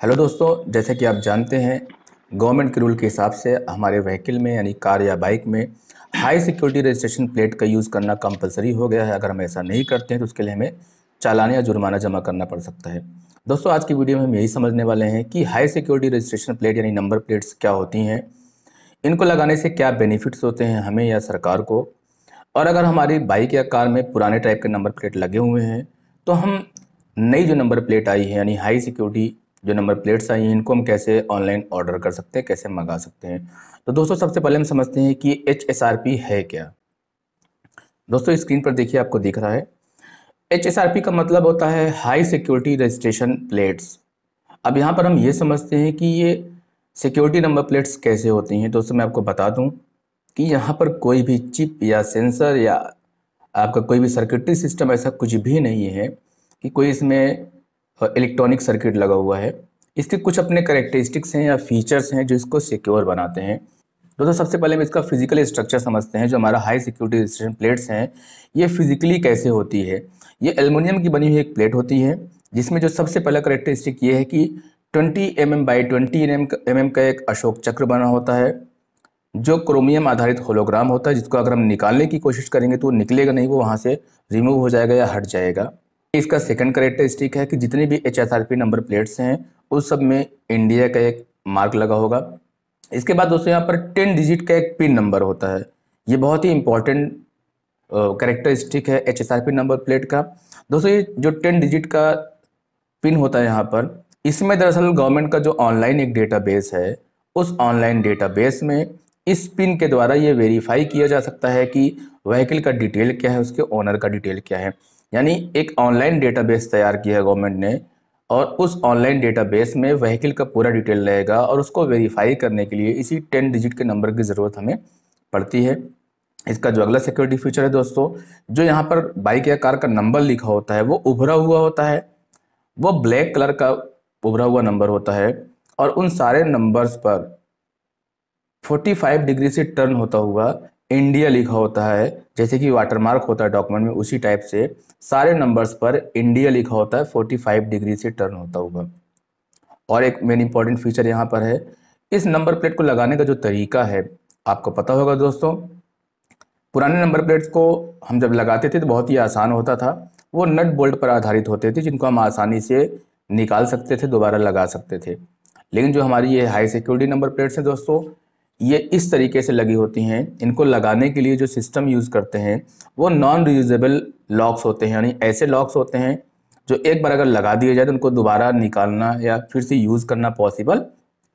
Hello दोस्तों, जैसे कि आप जानते हैं, गवर्नमेंट के रूल के हिसाब से हमारे व्हीकल में, यानी कार या बाइक में, हाई सिक्योरिटी रजिस्ट्रेशन प्लेट का यूज़ करना कंपलसरी हो गया है। अगर हम ऐसा नहीं करते हैं तो उसके लिए हमें चालान या जुर्माना जमा करना पड़ सकता है। दोस्तों, आज की वीडियो में हम यही समझने वाले हैं कि हाई सिक्योरिटी रजिस्ट्रेशन प्लेट, यानी नंबर प्लेट्स क्या होती हैं, इनको लगाने से क्या बेनिफिट्स होते हैं हमें या सरकार को। और अगर हमारी बाइक या कार में पुराने टाइप के नंबर प्लेट लगे हुए हैं तो हम नई जो नंबर प्लेट आई है, यानी हाई सिक्योरिटी जो नंबर प्लेट्स आई हैं, इनको हम कैसे ऑनलाइन ऑर्डर कर सकते हैं, कैसे मंगा सकते हैं? तो दोस्तों, सबसे पहले हम समझते हैं कि एच एस आर पी है क्या? दोस्तों स्क्रीन पर देखिए, आपको दिख रहा है। एच एस आर पी का मतलब होता है हाई सिक्योरिटी रजिस्ट्रेशन प्लेट्स अब यहाँ पर हम ये समझते हैं कि ये सिक्योरिटी नंबर प्लेट्स कैसे होती हैं। दोस्तों, मैं आपको बता दूँ कि यहाँ पर कोई भी चिप या सेंसर या आपका कोई भी सर्किटरी सिस्टम ऐसा कुछ भी नहीं है कि कोई इसमें इलेक्ट्रॉनिक सर्किट लगा हुआ है। इसके कुछ अपने करेक्टरिस्टिक्स हैं या फीचर्स हैं जो इसको सिक्योर बनाते हैं। दोस्तों, सबसे पहले हम इसका फ़िज़िकल स्ट्रक्चर समझते हैं, जो हमारा हाई सिक्योरिटी रजिस्ट्रेशन प्लेट्स हैं। ये फिजिकली कैसे होती है? ये एलुमिनियम की बनी हुई एक प्लेट होती है, जिसमें जो सबसे पहला करेक्टरिस्टिक ये है कि 20 M M by twenty M M का एक अशोक चक्र बना होता है, जो क्रोमियम आधारित होलोग्राम होता है, जिसको अगर हम निकालने की कोशिश करेंगे तो वो निकलेगा नहीं, वो वहाँ से रिमूव हो जाएगा या हट जाएगा। इसका सेकंड करेक्टरिस्टिक है कि जितने भी एचएसआरपी नंबर प्लेट्स हैं, उस सब में इंडिया का एक मार्क लगा होगा। इसके बाद दोस्तों यहाँ पर टेन डिजिट का एक पिन नंबर होता है। ये बहुत ही इंपॉर्टेंट करेक्टरिस्टिक है एचएसआरपी नंबर प्लेट का। दोस्तों ये जो टेन डिजिट का पिन होता है यहाँ पर, इसमें दरअसल गवर्नमेंट का जो ऑनलाइन एक डेटाबेस है, उस ऑनलाइन डेटाबेस में इस पिन के द्वारा ये वेरीफाई किया जा सकता है कि व्हीकल का डिटेल क्या है, उसके ओनर का डिटेल क्या है। यानी एक ऑनलाइन डेटाबेस तैयार किया है गवर्नमेंट ने और उस ऑनलाइन डेटाबेस में व्हीकल का पूरा डिटेल रहेगा और उसको वेरीफाई करने के लिए इसी टेन डिजिट के नंबर की ज़रूरत हमें पड़ती है। इसका जो अगला सिक्योरिटी फीचर है दोस्तों, जो यहाँ पर बाइक या कार का नंबर लिखा होता है, वो उभरा हुआ होता है। वो ब्लैक कलर का उभरा हुआ नंबर होता है और उन सारे नंबर्स पर 45 डिग्री से टर्न होता हुआ इंडिया लिखा होता है। जैसे कि वाटरमार्क होता है डॉक्यूमेंट में, उसी टाइप से सारे नंबर्स पर इंडिया लिखा होता है 45 डिग्री से टर्न होता हुआ और एक मेन इंपॉर्टेंट फीचर यहाँ पर है, इस नंबर प्लेट को लगाने का जो तरीका है, आपको पता होगा दोस्तों, पुराने नंबर प्लेट्स को हम जब लगाते थे तो बहुत ही आसान होता था। वो नट बोल्ट पर आधारित होते थे, जिनको हम आसानी से निकाल सकते थे, दोबारा लगा सकते थे। लेकिन जो हमारी ये हाई सिक्योरिटी नंबर प्लेट्स हैं दोस्तों ये इस तरीके से लगी होती हैं। इनको लगाने के लिए जो सिस्टम यूज़ करते हैं, वो नॉन रियूजेबल लॉक्स होते हैं, यानी ऐसे लॉक्स होते हैं, जो एक बार अगर लगा दिए जाए तो उनको दोबारा निकालना या फिर से यूज़ करना पॉसिबल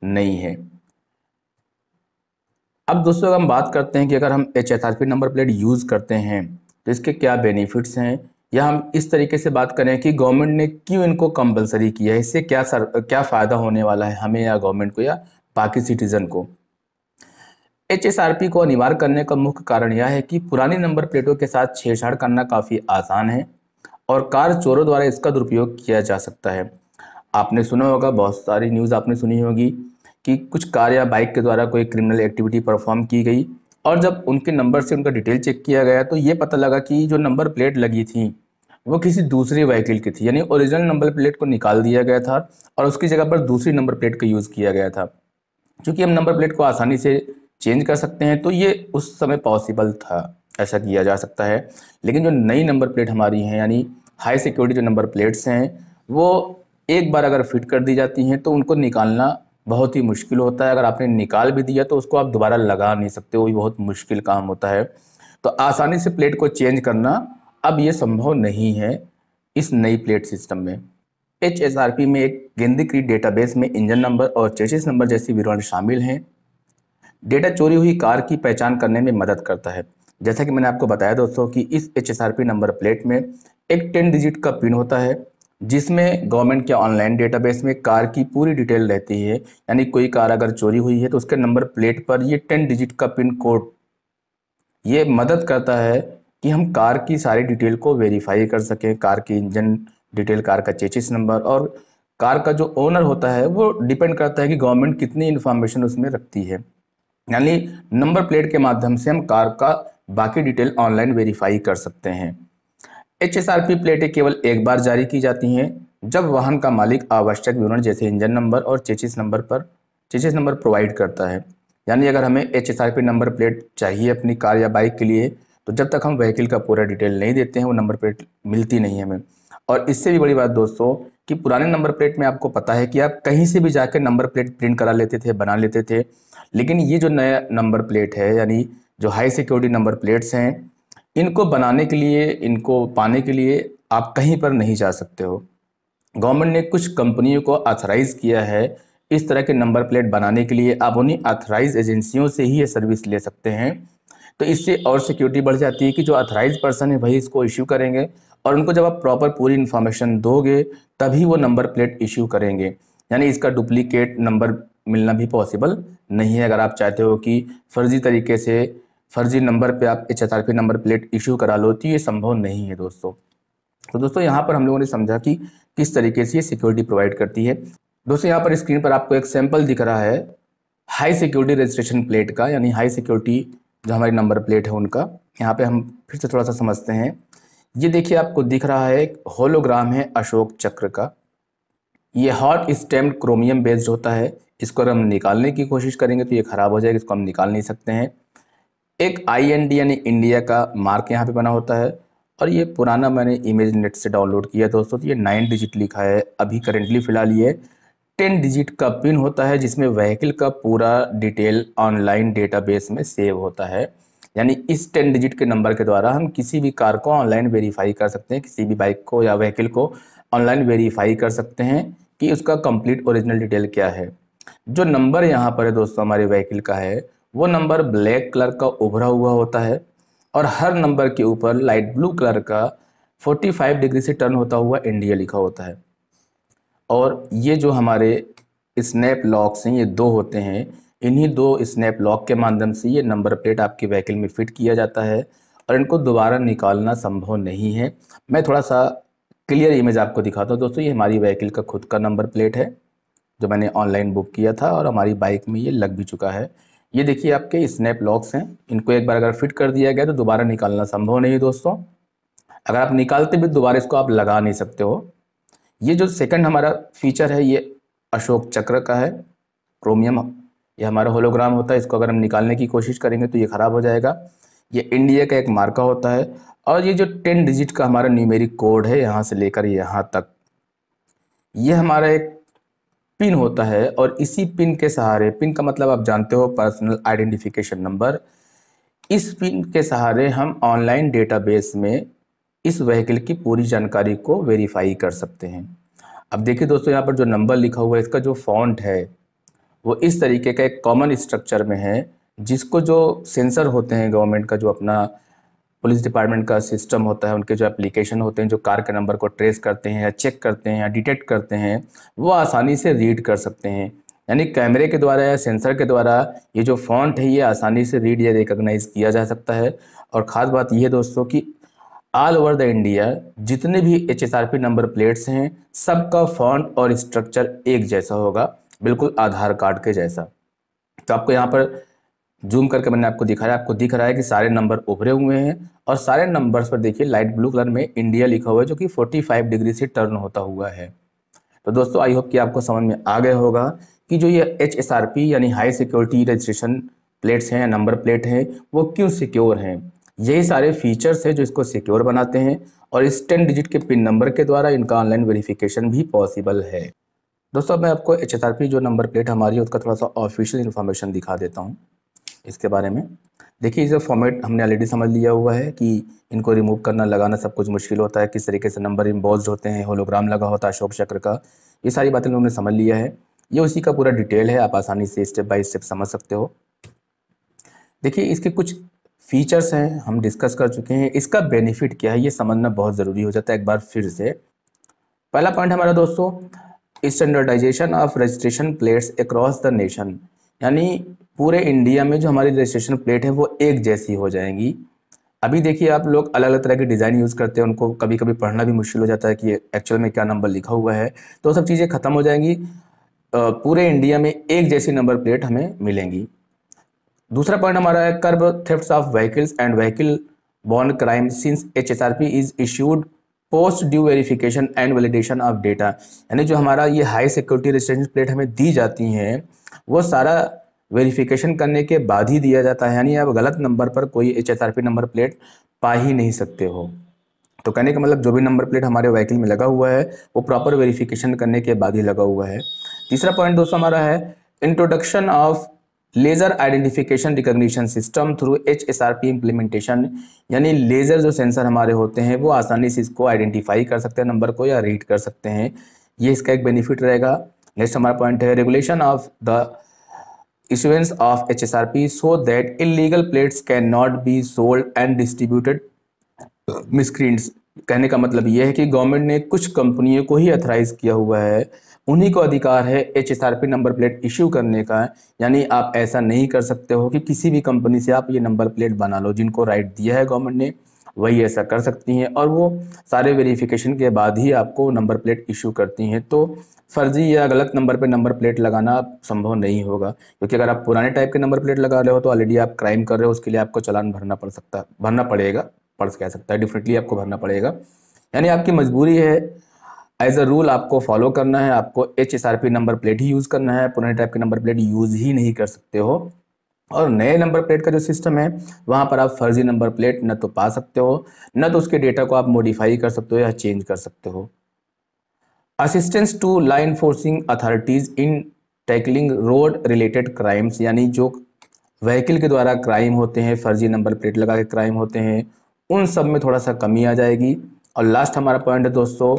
नहीं है। अब दोस्तों हम बात करते हैं कि अगर हम एच नंबर प्लेट यूज़ करते हैं तो इसके क्या बेनिफिट्स हैं? या हम इस तरीके से बात करें कि गवर्नमेंट ने क्यों इनको कंपलसरी किया है? इससे क्या सर, क्या फ़ायदा होने वाला है हमें या गवर्नमेंट को या बाकी सिटीज़न को? एचएसआरपी को अनिवार्य करने का मुख्य कारण यह है कि पुरानी नंबर प्लेटों के साथ छेड़छाड़ करना काफ़ी आसान है और कार चोरों द्वारा इसका दुरुपयोग किया जा सकता है। आपने सुना होगा, बहुत सारी न्यूज़ आपने सुनी होगी कि कुछ कार या बाइक के द्वारा कोई क्रिमिनल एक्टिविटी परफॉर्म की गई और जब उनके नंबर से उनका डिटेल चेक किया गया तो ये पता लगा कि जो नंबर प्लेट लगी थी वो किसी दूसरे व्हीकल की थी, यानी ओरिजिनल नंबर प्लेट को निकाल दिया गया था और उसकी जगह पर दूसरी नंबर प्लेट का यूज़ किया गया था। क्योंकि हम नंबर प्लेट को आसानी से चेंज कर सकते हैं तो ये उस समय पॉसिबल था, ऐसा किया जा सकता है। लेकिन जो नई नंबर प्लेट हमारी हैं, यानी हाई सिक्योरिटी जो नंबर प्लेट्स हैं, वो एक बार अगर फिट कर दी जाती हैं तो उनको निकालना बहुत ही मुश्किल होता है। अगर आपने निकाल भी दिया तो उसको आप दोबारा लगा नहीं सकते, वो भी बहुत मुश्किल काम होता है। तो आसानी से प्लेट को चेंज करना अब ये संभव नहीं है इस नई प्लेट सिस्टम में। एचएसआरपी में एक गेंदीकृत डेटाबेस में इंजन नंबर और चेसिस नंबर जैसी विवरण शामिल हैं। डेटा चोरी हुई कार की पहचान करने में मदद करता है। जैसा कि मैंने आपको बताया दोस्तों कि इस एच नंबर प्लेट में एक टेन डिजिट का पिन होता है, जिसमें गवर्नमेंट के ऑनलाइन डेटाबेस में कार की पूरी डिटेल रहती है। यानी कोई कार अगर चोरी हुई है तो उसके नंबर प्लेट पर ये टेन डिजिट का पिन कोड, ये मदद करता है कि हम कार की सारी डिटेल को वेरीफाई कर सकें। कार की इंजन डिटेल, कार का चेचिस नंबर और कार का जो ओनर होता है, वो डिपेंड करता है कि गवर्नमेंट कितनी इन्फॉर्मेशन उसमें रखती है। यानी नंबर प्लेट के माध्यम से हम कार का बाकी डिटेल ऑनलाइन वेरीफाई कर सकते हैं। एच एस आर पी प्लेटें केवल एक बार जारी की जाती हैं, जब वाहन का मालिक आवश्यक विवरण, जैसे इंजन नंबर और चेचिस नंबर पर, चेचिस नंबर प्रोवाइड करता है। यानी अगर हमें एच एस नंबर प्लेट चाहिए अपनी कार या बाइक के लिए तो जब तक हम व्हीकल का पूरा डिटेल नहीं देते हैं, वो नंबर प्लेट मिलती नहीं हमें। और इससे भी बड़ी बात दोस्तों, कि पुराने नंबर प्लेट में आपको पता है कि आप कहीं से भी जाकर नंबर प्लेट प्रिंट करा लेते थे, बना लेते थे लेकिन ये जो नया नंबर प्लेट है, यानी जो हाई सिक्योरिटी नंबर प्लेट्स हैं, इनको बनाने के लिए, इनको पाने के लिए आप कहीं पर नहीं जा सकते हो। गवर्नमेंट ने कुछ कंपनियों को ऑथराइज़ किया है, इस तरह के नंबर प्लेट बनाने के लिए आप उन्हीं ऑथराइज एजेंसियों से ही ये सर्विस ले सकते हैं। तो इससे और सिक्योरिटी बढ़ जाती है कि जो ऑथराइज पर्सन है, वही इसको इश्यू करेंगे और उनको जब आप प्रॉपर पूरी इन्फॉर्मेशन दोगे, तभी वो नंबर प्लेट इश्यू करेंगे। यानी इसका डुप्लीकेट नंबर मिलना भी पॉसिबल नहीं है। अगर आप चाहते हो कि फर्जी तरीके से, फर्जी नंबर पे आप एच नंबर प्लेट इशू करा लो तो ये संभव नहीं है दोस्तों। तो दोस्तों, यहाँ पर हम लोगों ने समझा कि किस तरीके से ये सिक्योरिटी प्रोवाइड करती है। दोस्तों, यहाँ पर स्क्रीन पर आपको एक सैंपल दिख रहा है हाई सिक्योरिटी रजिस्ट्रेशन प्लेट का, यानी हाई सिक्योरिटी जो हमारी नंबर प्लेट है उनका। यहाँ पे हम फिर से थोड़ा सा समझते हैं। ये देखिए, आपको दिख रहा है एक होलोग्राम है अशोक चक्र का। ये हॉट स्टेम्ड क्रोमियम बेस्ड होता है। इसको अगर हम निकालने की कोशिश करेंगे तो ये ख़राब हो जाएगा, इसको हम निकाल नहीं सकते हैं। एक आई एन डी यानी इंडिया का मार्क यहाँ पे बना होता है। और ये पुराना मैंने इमेज नेट से डाउनलोड किया दोस्तों तो ये नाइन डिजिट लिखा है। अभी करेंटली फ़िलहाल ये टेन डिजिट का पिन होता है, जिसमें व्हीकल का पूरा डिटेल ऑनलाइन डेटाबेस में सेव होता है। यानी इस टेन डिजिट के नंबर के द्वारा हम किसी भी कार को ऑनलाइन वेरीफाई कर सकते हैं, किसी भी बाइक को या व्हीकल को ऑनलाइन वेरीफाई कर सकते हैं। कि उसका कंप्लीट ओरिजिनल डिटेल क्या है। जो नंबर यहाँ पर है दोस्तों हमारे व्हीकल का है, वो नंबर ब्लैक कलर का उभरा हुआ होता है और हर नंबर के ऊपर लाइट ब्लू कलर का 45 डिग्री से टर्न होता हुआ इंडिया लिखा होता है। और ये जो हमारे स्नैप लॉक्स हैं ये दो होते हैं, इन्हीं दो स्नैप लॉक के माध्यम से ये नंबर प्लेट आपके व्हीकल में फिट किया जाता है और इनको दोबारा निकालना संभव नहीं है। मैं थोड़ा सा क्लियर इमेज आपको दिखाता हूँ। दोस्तों, ये हमारी व्हीकल का खुद का नंबर प्लेट है, जो मैंने ऑनलाइन बुक किया था और हमारी बाइक में ये लग भी चुका है। ये देखिए आपके स्नैप लॉक्स हैं। इनको एक बार अगर फिट कर दिया गया तो दोबारा निकालना संभव नहीं दोस्तों। अगर आप निकालते भी दोबारा इसको आप लगा नहीं सकते हो। ये जो सेकंड हमारा फीचर है, ये अशोक चक्र का है। क्रोमियम ये हमारा होलोग्राम होता है। इसको अगर हम निकालने की कोशिश करेंगे तो ये ख़राब हो जाएगा। ये इंडिया का एक मार्का होता है। और ये जो टेन डिजिट का हमारा न्यूमेरिक कोड है, यहाँ से लेकर यहाँ तक, ये हमारा एक पिन होता है। और इसी पिन के सहारे पिन का मतलब आप जानते हो पर्सनल आइडेंटिफिकेशन नंबर इस पिन के सहारे हम ऑनलाइन डेटाबेस में इस व्हीकल की पूरी जानकारी को वेरीफाई कर सकते हैं। अब देखिए दोस्तों, यहाँ पर जो नंबर लिखा हुआ है, इसका जो फॉन्ट है, वो इस तरीके का एक कॉमन स्ट्रक्चर में है। जिसको जो सेंसर होते हैं गवर्नमेंट का, जो अपना पुलिस डिपार्टमेंट का सिस्टम होता है, उनके जो एप्लीकेशन होते हैं, जो कार के नंबर को ट्रेस करते हैं या चेक करते हैं या डिटेक्ट करते हैं, वो आसानी से रीड कर सकते हैं। यानी कैमरे के द्वारा या सेंसर के द्वारा ये जो फॉन्ट है, ये आसानी से रीड या रिकोगनाइज किया जा सकता है। और ख़ास बात यह है दोस्तों कि ऑल ओवर द इंडिया जितने भी एचएसआरपी नंबर प्लेट्स हैं, सबका फॉन्ट और स्ट्रक्चर एक जैसा होगा, बिल्कुल आधार कार्ड के जैसा। तो आपको यहाँ पर जूम करके मैंने आपको दिखाया, आपको दिख रहा है कि सारे नंबर उभरे हुए हैं और सारे नंबर्स पर देखिए लाइट ब्लू कलर में इंडिया लिखा हुआ है जो कि 45 डिग्री से टर्न होता हुआ है। तो दोस्तों आई होप कि आपको समझ में आ गया होगा कि जो ये एचएसआरपी यानी हाई सिक्योरिटी रजिस्ट्रेशन प्लेट्स हैं या नंबर प्लेट हैं, वो क्यों सिक्योर हैं? यही सारे फीचर्स हैं जो इसको सिक्योर बनाते हैं और इस टेन डिजिट के पिन नंबर के द्वारा इनका ऑनलाइन वेरिफिकेशन भी पॉसिबल है। दोस्तों मैं आपको एच जो नंबर प्लेट हमारी है, उसका थोड़ा सा ऑफिशियल इन्फॉर्मेशन दिखा देता हूँ। इसके बारे में। देखिए इसे फॉर्मेट हमने ऑलरेडी समझ लिया हुआ है कि इनको रिमूव करना, लगाना सब कुछ मुश्किल होता है। किस तरीके से नंबर इम्बोज होते हैं होलोग्राम लगा होता है अशोक चक्र का, ये सारी बातें लोगों ने समझ लिया है। ये उसी का पूरा डिटेल है, आप आसानी से स्टेप बाय स्टेप समझ सकते हो। देखिए, इसके कुछ फीचर्स हैं, हम डिस्कस कर चुके हैं। इसका बेनिफिट क्या है, ये समझना बहुत ज़रूरी हो जाता है एक बार फिर से। पहला पॉइंट हमारा दोस्तों standardisation of registration plates across the nation यानी पूरे इंडिया में जो हमारी रजिस्ट्रेशन प्लेट है, वो एक जैसी हो जाएँगी। अभी देखिए आप लोग अलग अलग तरह के डिज़ाइन यूज़ करते हैं, उनको कभी कभी पढ़ना भी मुश्किल हो जाता है कि एक्चुअल में क्या नंबर लिखा हुआ है। तो सब चीज़ें ख़त्म हो जाएँगी। पूरे इंडिया में एक जैसी नंबर प्लेट हमें मिलेंगी। दूसरा पॉइंट हमारा है curb theft of vehicles and vehicle borne crime since H S R P is issued post due verification and validation of data यानी जो हमारा ये हाई सिक्योरिटी रजिस्ट्रेशन प्लेट हमें दी जाती हैं, वो सारा वेरिफिकेशन करने के बाद ही दिया जाता है। यानी आप गलत नंबर पर कोई एचएसआरपी नंबर प्लेट पा ही नहीं सकते हो। तो कहने का मतलब जो भी नंबर प्लेट हमारे व्हीकल में लगा हुआ है, वो प्रॉपर वेरिफिकेशन करने के बाद ही लगा हुआ है। तीसरा पॉइंट दोस्तों हमारा है introduction of laser identification recognition system through H S R P implementation यानी लेज़र जो सेंसर हमारे होते हैं, वो आसानी से इसको आइडेंटिफाई कर सकते हैं नंबर को या रीड कर सकते हैं। ये इसका एक बेनिफिट रहेगा। नेक्स्ट हमारा पॉइंट है regulation of the issuance of HSRP so that illegal plates cannot be sold and distributed. Miscreants, कहने का मतलब यह है कि गवर्नमेंट ने कुछ कंपनियों को ही अथराइज किया हुआ है। उन्हीं को अधिकार है H S R P number plate issue करने का। यानी आप ऐसा नहीं कर सकते हो कि किसी भी कंपनी से आप ये नंबर प्लेट बना लो जिनको राइट दिया है गवर्नमेंट ने। वही ऐसा कर सकती हैं और वो सारे वेरिफिकेशन के बाद ही आपको नंबर प्लेट इशू करती हैं। तो फर्जी या गलत नंबर पे नंबर प्लेट लगाना संभव नहीं होगा, क्योंकि अगर आप पुराने टाइप के नंबर प्लेट लगा रहे हो तो ऑलरेडी आप क्राइम कर रहे हो, उसके लिए आपको चलान भरना पड़ सकता, भरना पड़ेगा, पड़ कह सकता है डिफरेंटली आपको भरना पड़ेगा। यानी आपकी मजबूरी है एज अ रूल आपको फॉलो करना है, आपको H S R P number plate ही यूज़ करना है, पुराने टाइप के नंबर प्लेट यूज़ ही नहीं कर सकते हो। और नए नंबर प्लेट का जो सिस्टम है, वहाँ पर आप फर्जी नंबर प्लेट न तो पा सकते हो, न तो उसके डेटा को आप मॉडिफाई कर सकते हो या चेंज कर सकते हो। Assistance to law enforcing authorities in tackling road related crimes यानी जो व्हीकल के द्वारा क्राइम होते हैं, फर्जी नंबर प्लेट लगा के क्राइम होते हैं, उन सब में थोड़ा सा कमी आ जाएगी। और लास्ट हमारा पॉइंट है दोस्तों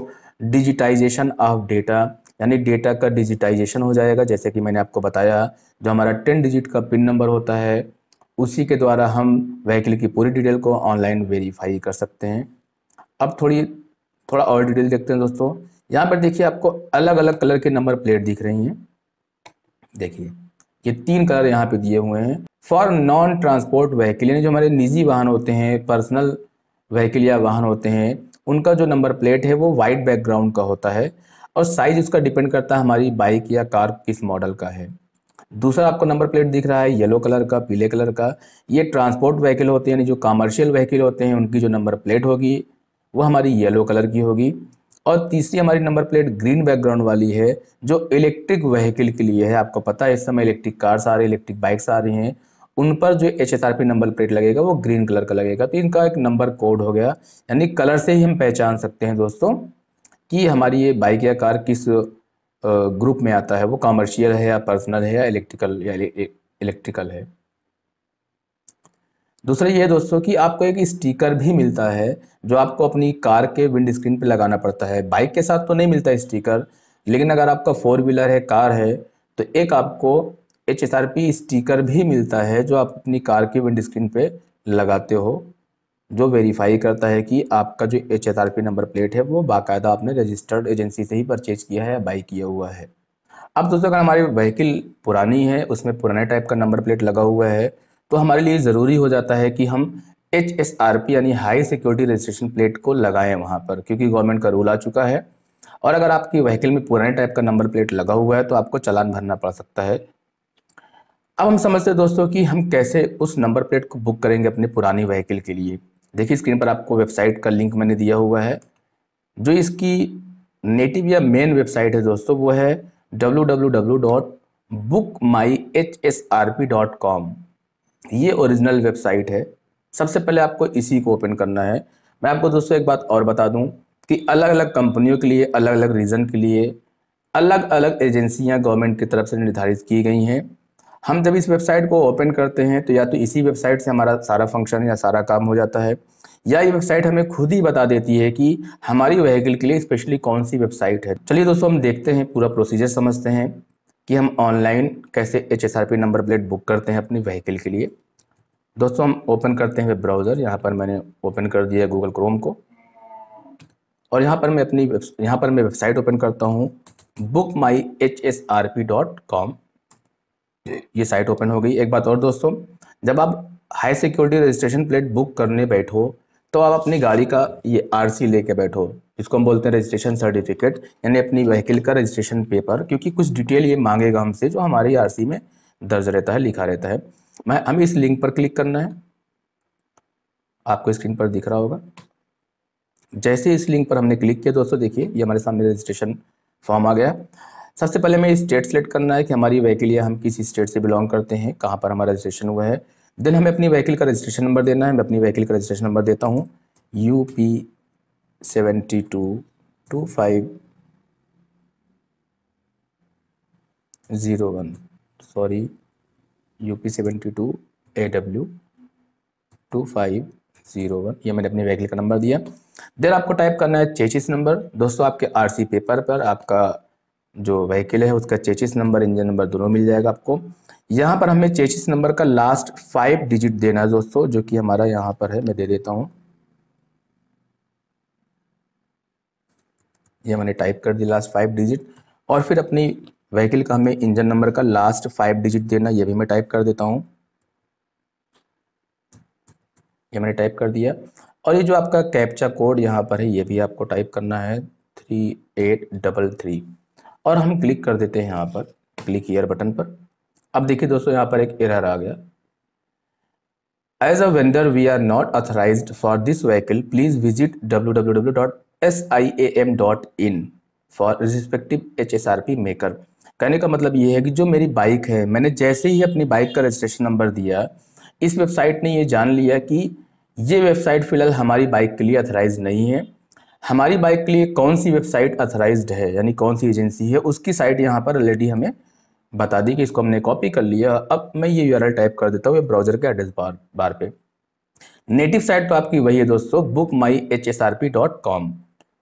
डिजिटाइजेशन ऑफ़ डेटा यानी डेटा का डिजिटाइजेशन हो जाएगा। जैसे कि मैंने आपको बताया, जो हमारा टेन डिजिट का पिन नंबर होता है, उसी के द्वारा हम व्हीकल की पूरी डिटेल को ऑनलाइन वेरीफाई कर सकते हैं। अब थोड़ी, थोड़ा और डिटेल देखते हैं दोस्तों। यहाँ पर देखिए आपको अलग अलग कलर के नंबर प्लेट दिख रही हैं। देखिए, ये तीन कलर यहाँ पे दिए हुए हैं। फॉर नॉन ट्रांसपोर्ट व्हीकल यानी जो हमारे निजी वाहन होते हैं पर्सनल व्हीकल या वाहन होते हैं, उनका जो नंबर प्लेट है वो वाइट बैकग्राउंड का होता है। और साइज़ उसका डिपेंड करता है हमारी बाइक या कार किस मॉडल का है। दूसरा आपको नंबर प्लेट दिख रहा है येलो कलर का, पीले कलर का। ये ट्रांसपोर्ट व्हीकल होते हैं, यानी जो कमर्शियल व्हीकल होते हैं, उनकी जो नंबर प्लेट होगी, वो हमारी येलो कलर की होगी। और तीसरी हमारी नंबर प्लेट ग्रीन बैकग्राउंड वाली है, जो इलेक्ट्रिक व्हीकल के लिए है। आपको पता है, इस समय इलेक्ट्रिक कार्स आ रही इलेक्ट्रिक बाइक्स आ रही हैं। उन पर जो एच नंबर प्लेट लगेगा, वो ग्रीन कलर का लगेगा। तो इनका एक नंबर कोड हो गया। यानी कलर से ही हम पहचान सकते हैं दोस्तों। कि हमारी ये बाइक या कार किस ग्रुप में आता है? वो कॉमर्शियल है या पर्सनल है या इलेक्ट्रिकल या इलेक्ट्रिकल है? दूसरा ये दोस्तों कि आपको एक स्टिकर भी मिलता है जो आपको अपनी कार के विंड स्क्रीन पे लगाना पड़ता है। बाइक के साथ तो नहीं मिलता स्टिकर, लेकिन अगर आपका फोर व्हीलर है, कार है तो एक आपको एच स्टिकर भी मिलता है जो आप अपनी कार की विंड स्क्रीन पे लगाते हो। जो वेरीफाई करता है कि आपका जो H S R P number plate है, वो बाकायदा आपने रजिस्टर्ड एजेंसी से ही परचेज किया है या बाई किया हुआ है। अब दोस्तों, अगर हमारी व्हीकल पुरानी है, उसमें पुराने टाइप का नंबर प्लेट लगा हुआ है तो हमारे लिए ज़रूरी हो जाता है कि हम एच एस आर पी यानी हाई सिक्योरिटी रजिस्ट्रेशन प्लेट को लगाएँ वहाँ पर, क्योंकि गवर्नमेंट का रूल आ चुका है। और अगर आपकी व्हीकल में पुराने टाइप का नंबर प्लेट लगा हुआ है तो आपको चलान भरना पड़ सकता है। अब हम समझते हैं दोस्तों कि हम कैसे उस नंबर प्लेट को बुक करेंगे अपने पुरानी व्हीकल के लिए। देखिए स्क्रीन पर आपको वेबसाइट का लिंक मैंने दिया हुआ है। जो इसकी नेटिव या मेन वेबसाइट है दोस्तों, वो है www.bookmyhsrp.com ये ओरिजिनल वेबसाइट है। सबसे पहले आपको इसी को ओपन करना है। मैं आपको दोस्तों एक बात और बता दूँ कि अलग अलग कंपनियों के लिए अलग अलग रीज़न के लिए अलग अलग एजेंसियाँ गवर्नमेंट की तरफ़ से निर्धारित की गई हैं। हम जब इस वेबसाइट को ओपन करते हैं तो या तो इसी वेबसाइट से हमारा सारा फ़ंक्शन या सारा काम हो जाता है, या ये वेबसाइट हमें खुद ही बता देती है कि हमारी व्हीकल के लिए स्पेशली कौन सी वेबसाइट है। चलिए दोस्तों, हम देखते हैं, पूरा प्रोसीजर समझते हैं कि हम ऑनलाइन कैसे एचएसआरपी नंबर प्लेट बुक करते हैं अपनी व्हीकल के लिए। दोस्तों, हम ओपन करते हैं वेब ब्राउज़र यहाँ पर मैंने ओपन कर दिया गूगल क्रोम को। और यहाँ पर मैं अपनी यहाँ पर मैं वेबसाइट ओपन करता हूँ book my H S R P dot com ये साइट ओपन हो गई। एक बात और दोस्तों, जब आप high security registration plate book करने बैठो तो आप अपनी गाड़ी का ये आरसी लेके बैठो इसको हम बोलते हैं रजिस्ट्रेशन सर्टिफिकेट यानी अपनी व्हीकल का रजिस्ट्रेशन पेपर क्योंकि कुछ डिटेल ये मांगेगा हमसे, जो हमारी आरसी में दर्ज रहता है, लिखा रहता है। मैं, हमें इस लिंक पर क्लिक करना है। आपको स्क्रीन पर दिख रहा होगा। जैसे इस लिंक पर हमने क्लिक किया, दोस्तों देखिए, ये हमारे सामने रजिस्ट्रेशन फॉर्म आ गया। सबसे पहले हमें स्टेट सेलेक्ट करना है कि हमारी व्हीकल या हम किसी स्टेट से बिलोंग करते हैं, कहाँ पर हमारा रजिस्ट्रेशन हुआ है। देन हमें अपनी व्हीकल का रजिस्ट्रेशन नंबर देना है। मैं अपनी व्हीकल का रजिस्ट्रेशन नंबर देता हूँ। U P seventy two two five zero one sorry U P seventy two A W two five zero one ये मैंने अपनी व्हीकल का नंबर दिया। देन आपको टाइप करना है चेचिस नंबर दोस्तों, आपके आरसी पेपर पर आपका जो व्हीकल है, उसका चेचिस नंबर इंजन नंबर दोनों मिल जाएगा आपको। यहाँ पर हमें चेचिस नंबर का लास्ट फाइव डिजिट देना है दोस्तों, जो कि हमारा यहाँ पर है, मैं दे देता हूँ। ये मैंने टाइप कर दी लास्ट फाइव डिजिट और फिर अपनी व्हीकल का हमें इंजन नंबर का लास्ट फाइव डिजिट देना ये भी मैं टाइप कर देता हूँ। ये मैंने टाइप कर दिया। और ये जो आपका कैप्चा कोड यहाँ पर है, ये भी आपको टाइप करना है थ्री एट डबल थ्री और हम क्लिक कर देते हैं यहाँ पर क्लिक ईयर बटन पर। अब देखिए दोस्तों, यहाँ पर एक एरर आ गया। As a vendor we are not authorise for this vehicle please visit in for respective H S R P maker कहने का मतलब ये है कि जो मेरी बाइक है, मैंने जैसे ही अपनी बाइक का रजिस्ट्रेशन नंबर दिया, इस वेबसाइट ने ये जान लिया कि ये वेबसाइट फ़िलहाल हमारी बाइक के लिए अथराइज नहीं है। हमारी बाइक के लिए कौन सी वेबसाइट अथराइज्ड है? यानी कौन सी एजेंसी है? उसकी साइट यहाँ पर ऑलरेडी हमें बता दी कि इसको हमने कॉपी कर लिया। अब मैं ये यूआरएल टाइप कर देता हूँ, ये ब्राउज़र के एड्रेस बार बार पे। नेटिव साइट तो आपकी वही है दोस्तों book my H S R P dot com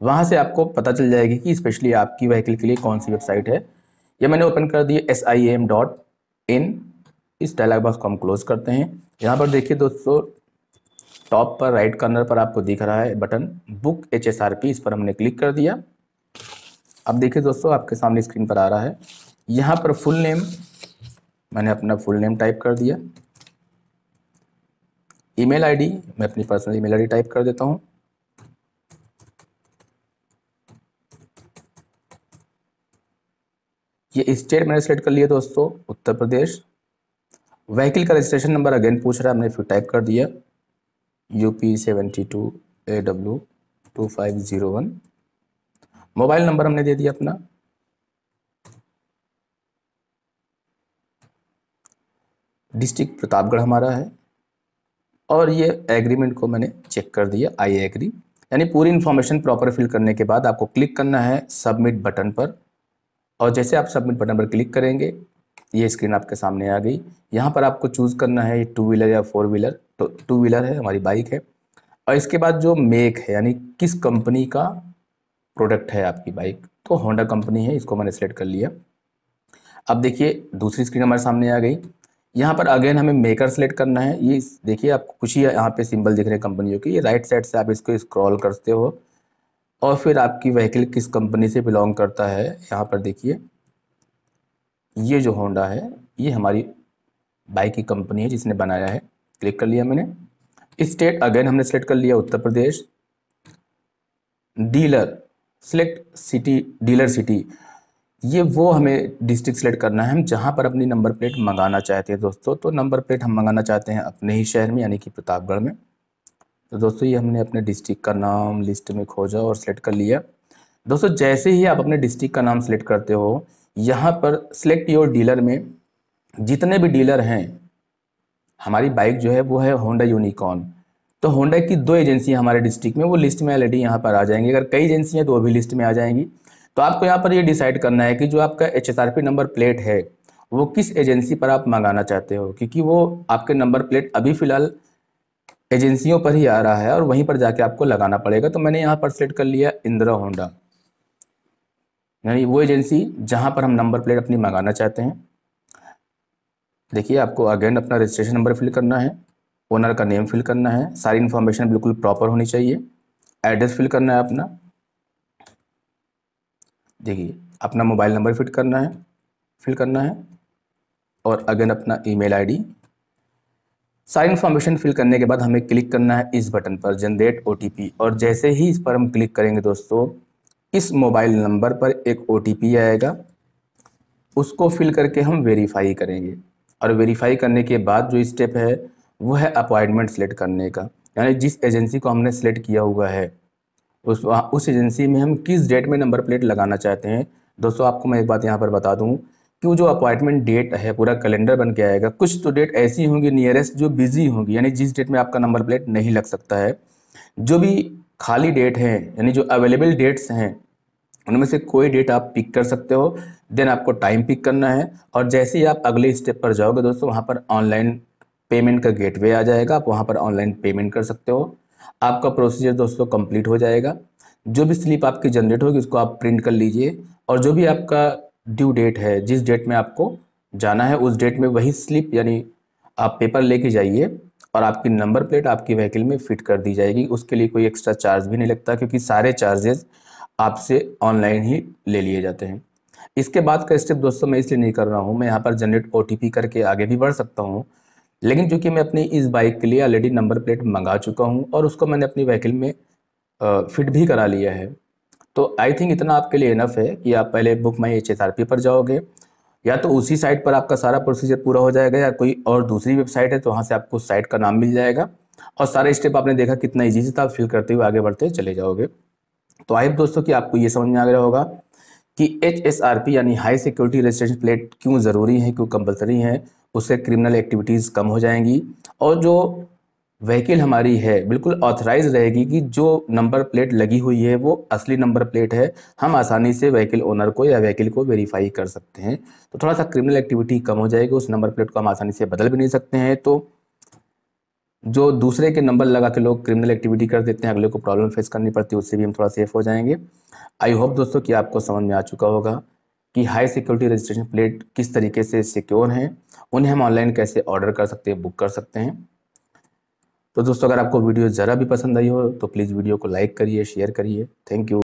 वहाँ से आपको पता चल जाएगी कि स्पेशली आपकी व्हीकल के लिए कौन सी वेबसाइट है। ये मैंने ओपन कर दिया S I M dot in इस डायलॉग बॉक्स को हम क्लोज करते हैं। यहाँ पर देखिए दोस्तों टॉप पर राइट कॉर्नर पर आपको दिख रहा है button book H S R P इस पर हमने क्लिक कर दिया। अब देखिए दोस्तों, आपके सामने स्क्रीन पर आ रहा है। यहाँ पर फुल नेम मैंने अपना फुल नेम टाइप कर दिया। ईमेल आईडी मैं अपनी पर्सनल ईमेल आईडी टाइप कर देता हूँ। ये स्टेट मैंने सेलेक्ट कर लिया दोस्तों, उत्तर प्रदेश। व्हीकल का रजिस्ट्रेशन नंबर अगेन पूछ रहा है, हमने फिर टाइप कर दिया। U P seventy two A W two five zero one mobile number हमने दे दिया अपना। डिस्ट्रिक्ट प्रतापगढ़ हमारा है। और ये एग्रीमेंट को मैंने चेक कर दिया आई एग्री यानी पूरी इन्फॉर्मेशन प्रॉपर फिल करने के बाद आपको क्लिक करना है सबमिट बटन पर। और जैसे आप सबमिट बटन पर क्लिक करेंगे, ये स्क्रीन आपके सामने आ गई। यहाँ पर आपको चूज़ करना है टू व्हीलर या फोर व्हीलर टू व्हीलर है, हमारी बाइक है। और इसके बाद जो मेक है, यानी किस कंपनी का प्रोडक्ट है आपकी बाइक तो होंडा कंपनी है, इसको मैंने सेलेक्ट कर लिया। अब देखिए, दूसरी स्क्रीन हमारे सामने आ गई। यहाँ पर अगेन हमें मेकर सेलेक्ट करना है। ये देखिए आपको कुछ ही, यहाँ पे सिंबल दिख रहे हैं कंपनियों के। ये राइट साइड से आप इसको स्क्रॉल करते हो। और फिर आपकी व्हीकल किस कंपनी से बिलोंग करता है, यहाँ पर देखिए। ये जो होंडा है, ये हमारी बाइक की कंपनी है जिसने बनाया है। क्लिक कर लिया मैंने। स्टेट अगेन हमने सेलेक्ट कर लिया Uttar Pradesh. Dealer select city dealer city ये वो हमें डिस्ट्रिक्ट सेलेक्ट करना है। हम जहाँ पर अपनी नंबर प्लेट मंगाना चाहते हैं दोस्तों तो नंबर प्लेट हम मंगाना चाहते हैं अपने ही शहर में, यानी कि प्रतापगढ़ में। तो दोस्तों, ये हमने अपने डिस्ट्रिक्ट का नाम लिस्ट में खोजा और सेलेक्ट कर लिया। दोस्तों, जैसे ही आप अपने डिस्ट्रिक्ट का नाम सेलेक्ट करते हो, यहाँ पर सेलेक्ट योर डीलर में जितने भी डीलर हैं हमारी बाइक जो है वो है होंडा यूनिकॉर्न तो होंडा की दो एजेंसी हमारे डिस्ट्रिक्ट में, वो लिस्ट में ऑलरेडी यहाँ पर आ जाएँगी। अगर कई एजेंसी हैं तो वो भी लिस्ट में आ जाएँगी। तो आपको यहाँ पर ये डिसाइड करना है कि जो आपका एच नंबर प्लेट है, वो किस एजेंसी पर आप मंगाना चाहते हो? क्योंकि वो आपके नंबर प्लेट अभी फ़िलहाल एजेंसियों पर ही आ रहा है और वहीं पर जाके आपको लगाना पड़ेगा। तो मैंने यहाँ पर सेलेक्ट कर लिया इंदिरा होंडा यानी वो एजेंसी जहाँ पर हम नंबर प्लेट अपनी मंगाना चाहते हैं। देखिए, आपको अगेन अपना रजिस्ट्रेशन नंबर फिल करना है ओनर का नेम फिल करना है, सारी इन्फॉर्मेशन बिल्कुल प्रॉपर होनी चाहिए एड्रेस फिल करना है अपना। देखिए, अपना मोबाइल नंबर फिट करना है फिल करना है, और अगेन अपना ईमेल आईडी सारी इन्फॉर्मेशन फिल करने के बाद हमें क्लिक करना है इस बटन पर जनरेट ओटीपी और जैसे ही इस पर हम क्लिक करेंगे दोस्तों, इस मोबाइल नंबर पर एक ओटीपी आएगा, उसको फिल करके हम वेरीफाई करेंगे। और वेरीफाई करने के बाद जो स्टेप है, वो है अपॉइंटमेंट सेलेक्ट करने का। यानी जिस एजेंसी को हमने सेलेक्ट किया हुआ है, उस उस एजेंसी में हम किस डेट में नंबर प्लेट लगाना चाहते हैं? दोस्तों, आपको मैं एक बात यहाँ पर बता दूँ कि वो जो अपॉइंटमेंट डेट है, पूरा कैलेंडर बन के आएगा। कुछ तो डेट ऐसी होंगी नियरेस्ट जो बिज़ी होंगी, यानी जिस डेट में आपका नंबर प्लेट नहीं लग सकता है। जो भी खाली डेट है, यानी जो अवेलेबल डेट्स हैं उनमें से कोई डेट आप पिक कर सकते हो देन आपको टाइम पिक करना है। और जैसे ही आप अगले स्टेप पर जाओगे दोस्तों, वहाँ पर ऑनलाइन पेमेंट का गेटवे आ जाएगा। आप वहाँ पर ऑनलाइन पेमेंट कर सकते हो। आपका प्रोसीजर दोस्तों कंप्लीट हो जाएगा। जो भी स्लिप आपकी जनरेट होगी, उसको आप प्रिंट कर लीजिए। और जो भी आपका ड्यू डेट है, जिस डेट में आपको जाना है, उस डेट में वही स्लिप यानी आप पेपर लेके जाइए और आपकी नंबर प्लेट आपकी व्हीकल में फिट कर दी जाएगी। उसके लिए कोई एक्स्ट्रा चार्ज भी नहीं लगता, क्योंकि सारे चार्जेस आपसे ऑनलाइन ही ले लिए जाते हैं। इसके बाद का स्टेप दोस्तों मैं इसलिए नहीं कर रहा हूँ, मैं यहाँ पर जनरेट ओटीपी करके आगे भी बढ़ सकता हूँ। लेकिन चूँकि मैं अपनी इस बाइक के लिए ऑलरेडी नंबर प्लेट मंगा चुका हूँ और उसको मैंने अपनी व्हीकल में फिट भी करा लिया है तो आई थिंक इतना आपके लिए इनफ है कि आप पहले बुक माई एच पर जाओगे। या तो उसी साइट पर आपका सारा प्रोसीजर पूरा हो जाएगा या कोई और दूसरी वेबसाइट है तो वहाँ से आपको साइट का नाम मिल जाएगा। और सारे स्टेप आपने देखा कितना ईजी से था फिल करते हुए आगे बढ़ते चले जाओगे। तो आई दोस्तों कि आपको ये समझ में आ गया होगा कि एच एस आर पी यानी हाई सिक्योरिटी रजिस्ट्रेशन प्लेट क्यों ज़रूरी है, क्यों कंपलसरी है, उससे क्रिमिनल एक्टिविटीज़ कम हो जाएँगी और जो व्हीकल हमारी है, बिल्कुल ऑथराइज रहेगी कि जो नंबर प्लेट लगी हुई है, वो असली नंबर प्लेट है, हम आसानी से व्हीकल ओनर को या व्हीकल को वेरीफाई कर सकते हैं। तो थोड़ा सा क्रिमिनल एक्टिविटी कम हो जाएगी, उस नंबर प्लेट को हम आसानी से बदल भी नहीं सकते हैं। तो जो दूसरे के नंबर लगा के लोग क्रिमिनल एक्टिविटी कर देते हैं, अगले को प्रॉब्लम फेस करनी पड़ती है, उससे भी हम थोड़ा सेफ़ हो जाएँगे। आई होप दोस्तों कि आपको समझ में आ चुका होगा कि हाई सिक्योरिटी रजिस्ट्रेशन प्लेट किस तरीके से सिक्योर हैं, उन्हें हम ऑनलाइन कैसे ऑर्डर कर सकते हैं बुक कर सकते हैं। तो दोस्तों, अगर आपको वीडियो ज़रा भी पसंद आई हो तो प्लीज़ वीडियो को लाइक करिए शेयर करिए। Thank you